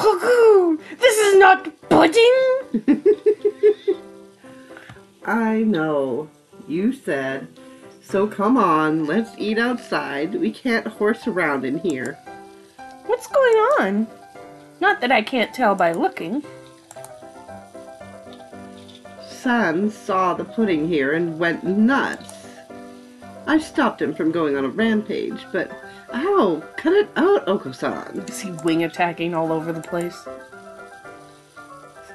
Cuckoo! This is not pudding! I know. You said. So come on, let's eat outside. We can't horse around in here. What's going on? Not that I can't tell by looking. San saw the pudding here and went nuts. I stopped him from going on a rampage, but ow, cut it out, Oko-san. Is he wing attacking all over the place?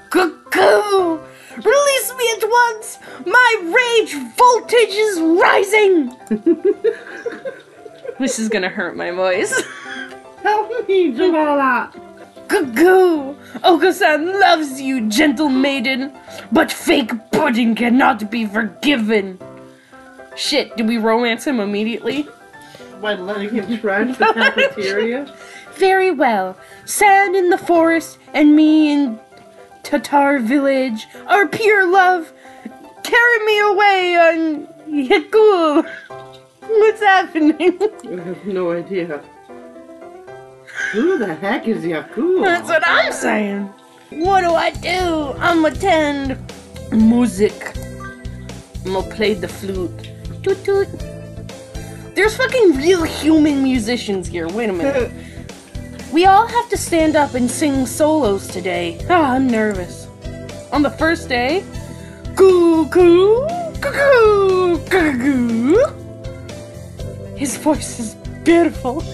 Cuckoo! Release me at once! My rage voltage is rising! this is gonna hurt my voice. Help me, Jamala! Cuckoo! Oko-san loves you, gentle maiden, but fake pudding cannot be forgiven. Shit, did we romance him immediately? By letting him trash the cafeteria? Very well. San in the forest and me in Tatar village. Our pure love. Carry me away on Yakul. What's happening? I have no idea. Who the heck is Yakul? That's what I'm saying. What do I do? I'm attend music. I'm gonna play the flute. Toot toot. There's fucking real human musicians here. Wait a minute. We all have to stand up and sing solos today. Ah, I'm nervous. On the first day, cuckoo, cuckoo, cuckoo. His voice is beautiful.